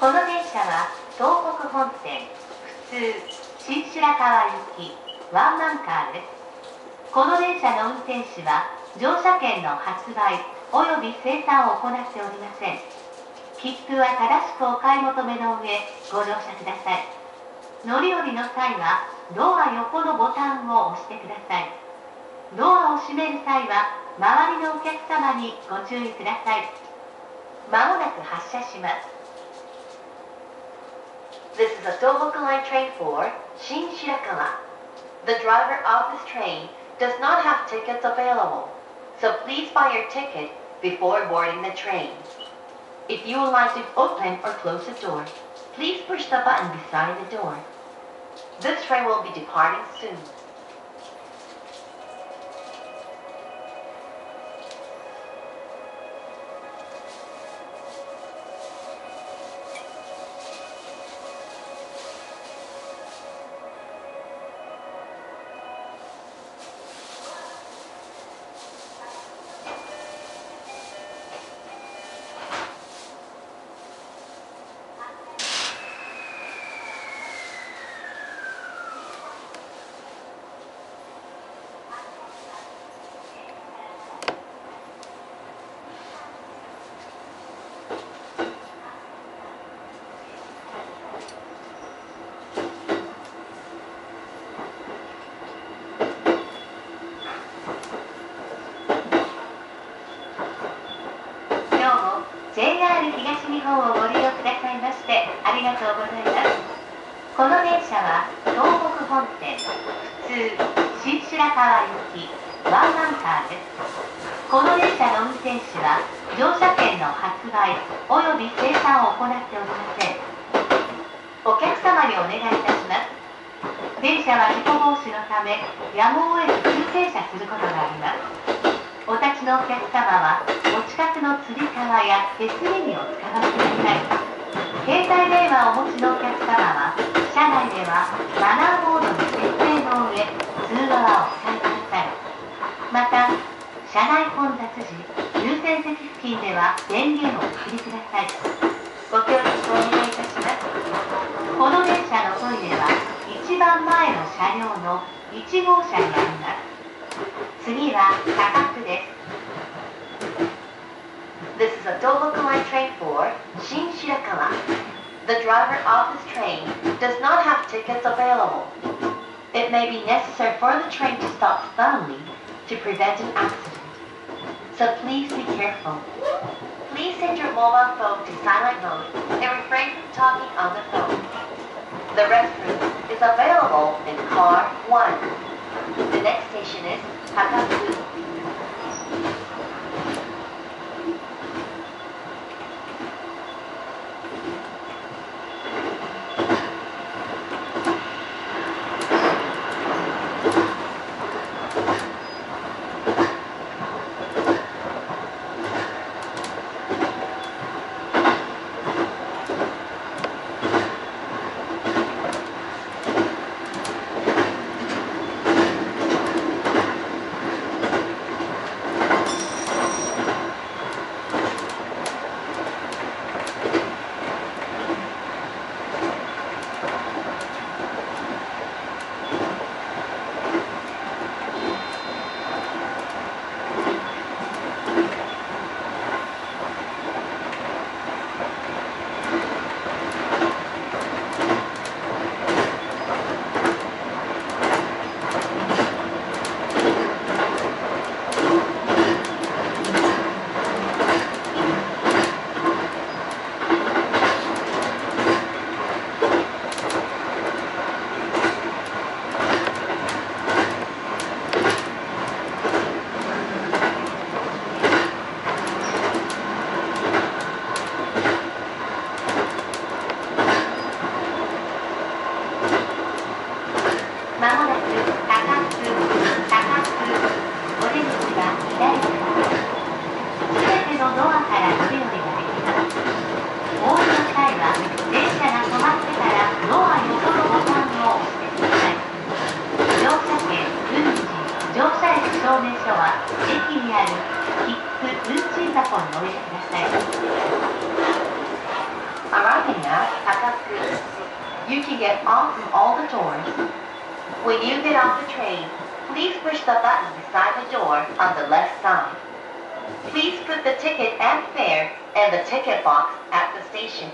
この電車は東北本線普通新白河行きワンマンカーです。この電車の運転士は乗車券の発売及び生産を行っておりません。切符は正しくお買い求めの上ご乗車ください。乗り降りの際はドア横のボタンを押してください。ドアを閉める際は周りのお客様にご注意ください。まもなく発車します。This is a Tohoku Line train for Shin Shirakawa. The driver of this train does not have tickets available, so please buy your ticket before boarding the train. If you would like to open or close the door, please push the button beside the door. This train will be departing soon. JR 東日本をご利用くださいましてありがとうございます。この電車は東北本線普通新白河行きワンマンカーです。この電車の運転士は乗車券の発売及び生産を行っておりません。お客様にお願いいたします。電車は事故防止のためやむを得ず急停車することがあります。お立ちのお客様はお近くのつり革や手すりにお使わせください。携帯電話をお持ちのお客様は車内ではマナーボードに設定の上通話をお使いください。また車内混雑時優先席付近では電源をお切りください。ご協力お願いいたします。この電車のトイレは一番前の車両の1号車にあります。次は高区です This is a Tohoku Line train for Shin Shirakawa. The driver of this train does not have tickets available. It may be necessary for the train to stop suddenly to prevent an accident. So please be careful. Please set your mobile phone to silent mode and refrain from talking on the phone. The restroom is available in car 1. The next station is acá. 切符運賃箱にお入れください Arriving at You can get off from all the doors. When you get off the train, please push the button beside the door on the left side. Please put the ticket and fare in the ticket box at the station.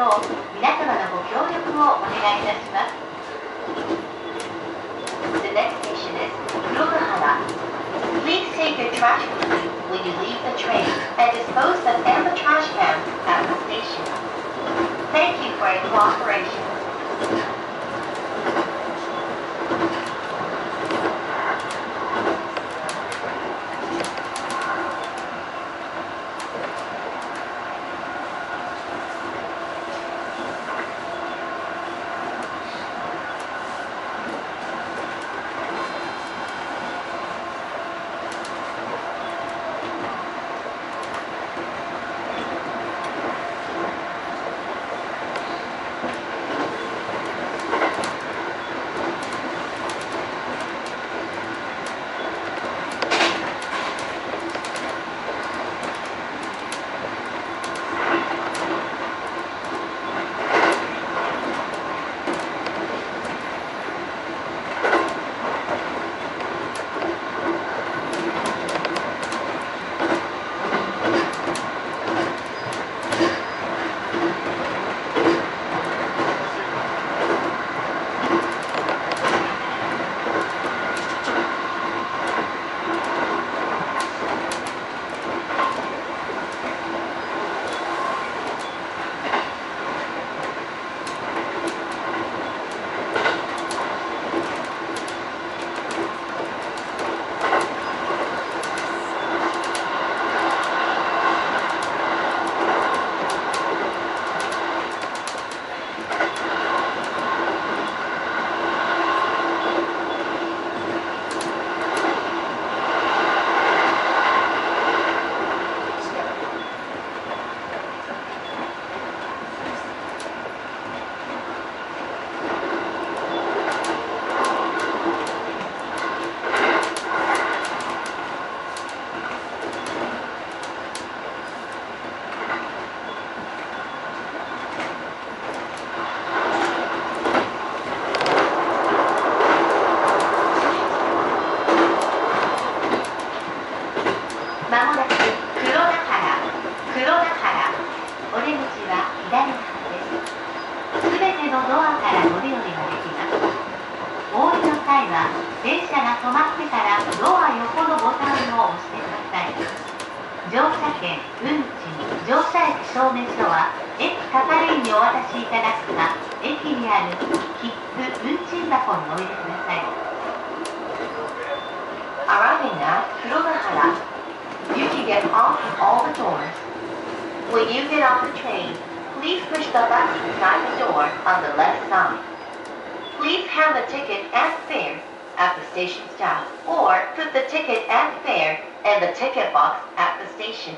よう皆様のご協力をお願いいたします The next station is Kurogahara. Please take your trash with you when you leave the train and dispose them in the trash can at the station. Thank you for your cooperation. Arriving at Kurogahara, you can get off all the doors. When you get off the train, please push the button beside the door on the left side. Please have the ticket and fare at the station staff or put the ticket and fare in the ticket box at the station.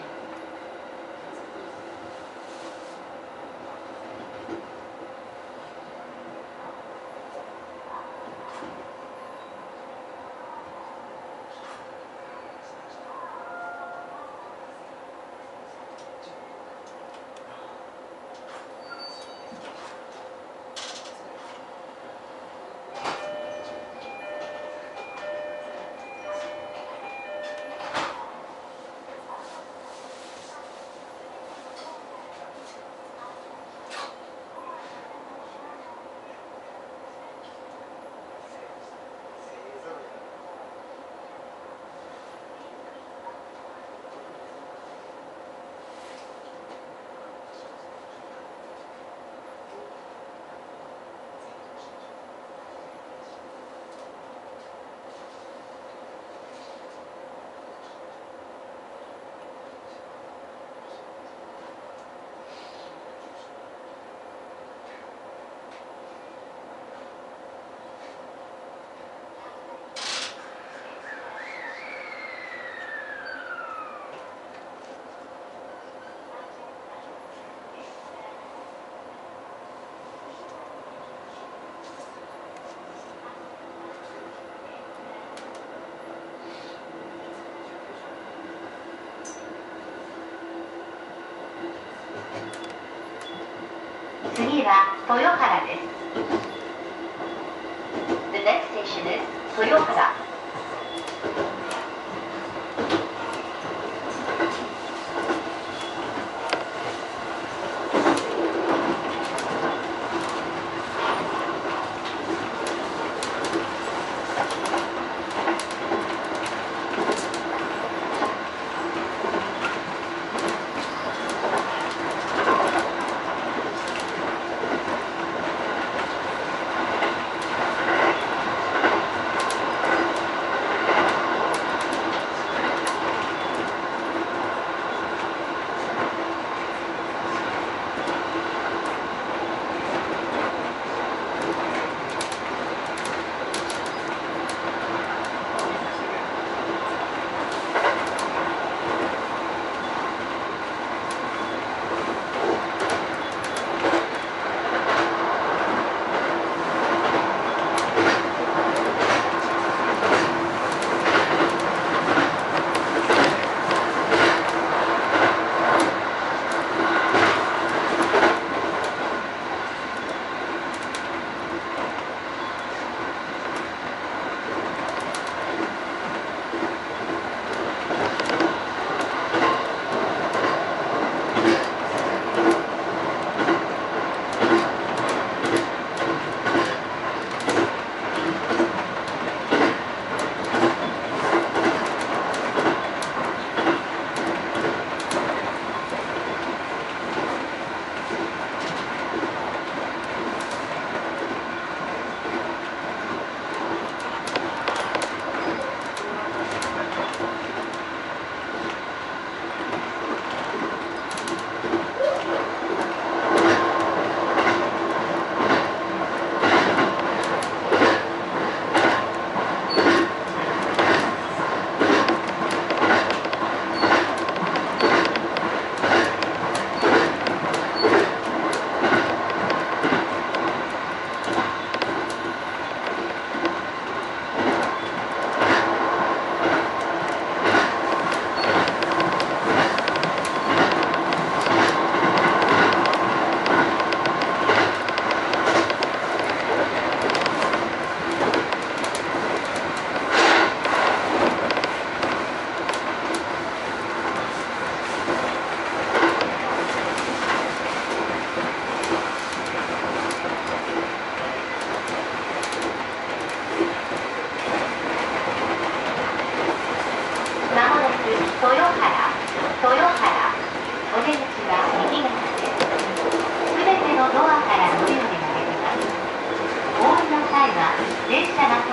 次は豊原です The next station is 豊原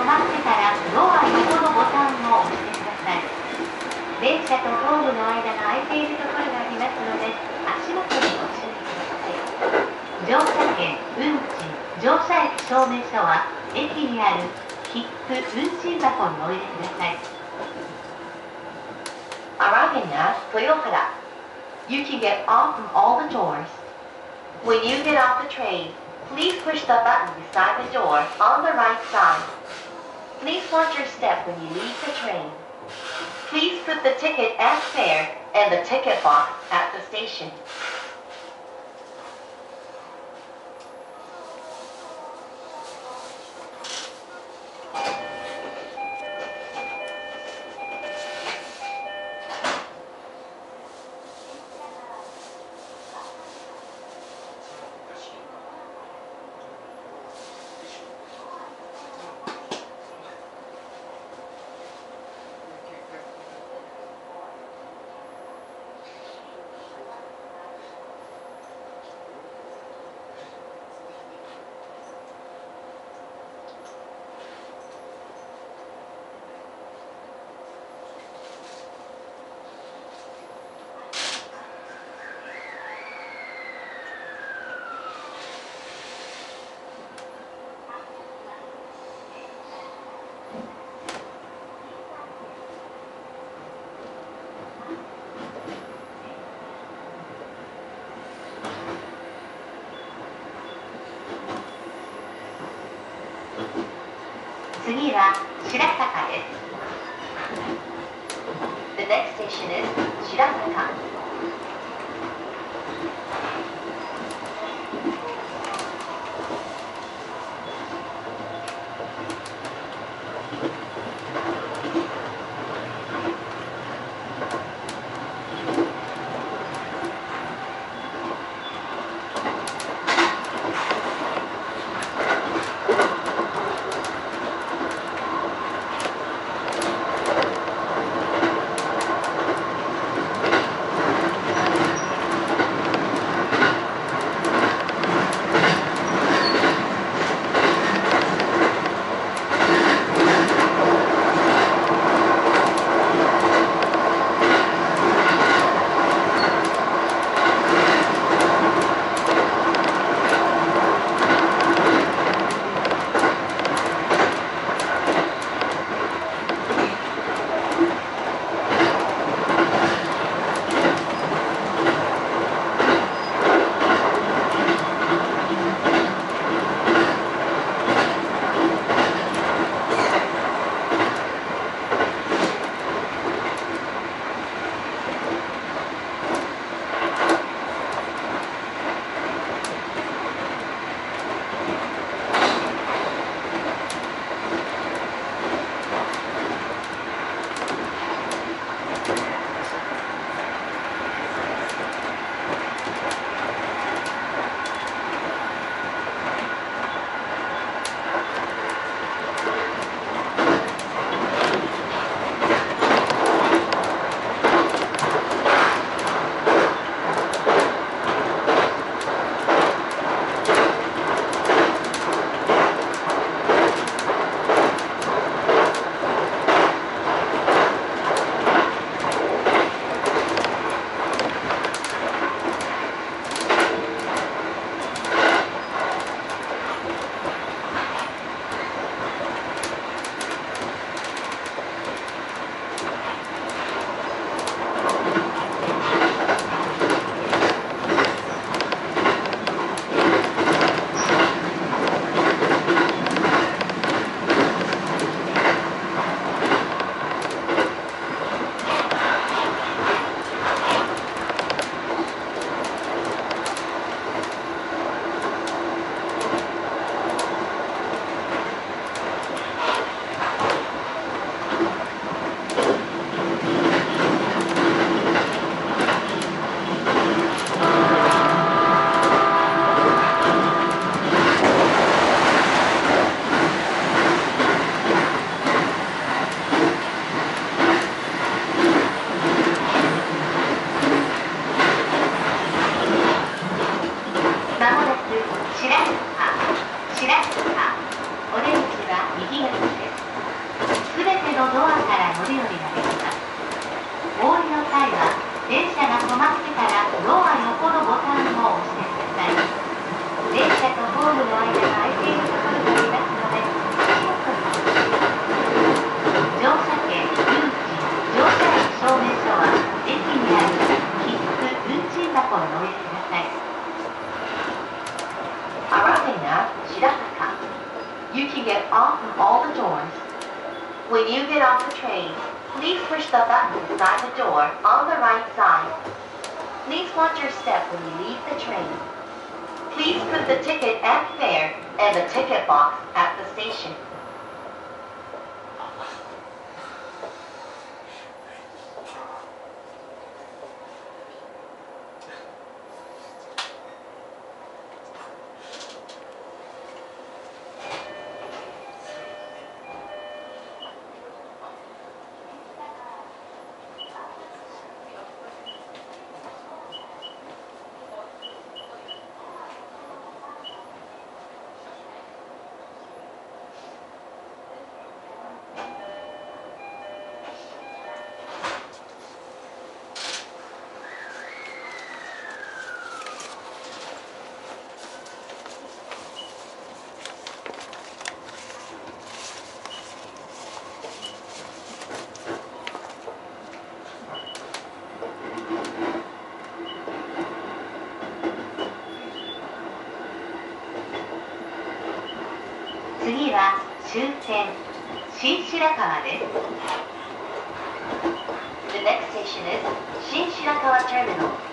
止まってからドア横のボタンを押してください電車とホームの間が空いているところがありますので足元にご注意ください乗車券運賃乗車駅証明書は駅にある切符運賃箱にお入れください Arriving at Toyohara. You can get off from all the doors. When you get off the train, please push the button beside the door on the right side. Please watch your step when you leave the train. Please put the ticket at fare and the ticket box at the station. 次は白坂です The next station is 白坂 Please watch your step when you leave the train. Please put the ticket and fare in the ticket box at the station. 白川です The next station is 新白川 Terminal.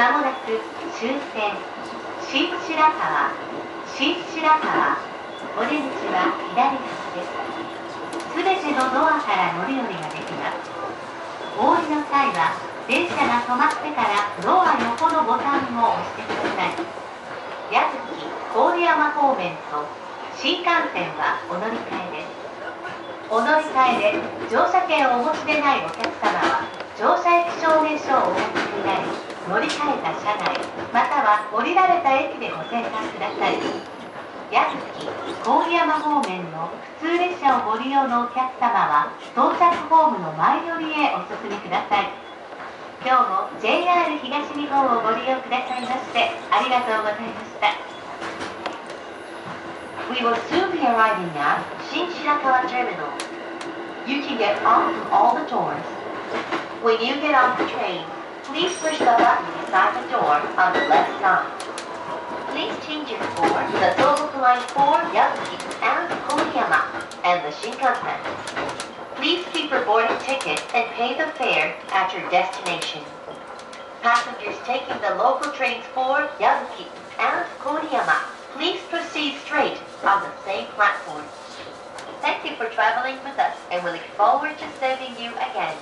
まもなく終点新白川新白川お出口は左端ですすべてのドアから乗り降りができますお降りの際は電車が止まってからドア横のボタンを押してください矢吹郡山方面と新幹線はお乗り換えですお乗り換えで乗車券をお持ちでないお客様は乗車駅証明書をお持ちになり乗り換えた車内または降りられた駅でご検索ください。矢吹郡山方面の普通列車をご利用のお客様は到着ホームの前寄りへお進みください。今日も JR 東日本をご利用くださいましてありがとうございました。We will soon be arriving at 新白川 Terminal. You can get off all the doors When you get off the train, please push the button beside the door on the left side. Please change your for the Tohoku Line 4 Yasuki and Koyama and the Shinkansen. Please keep your boarding ticket and pay the fare at your destination. Passengers taking the local trains for Yasuki and Koyama, please proceed straight on the same platform. Thank you for traveling with us and we look forward to serving you again.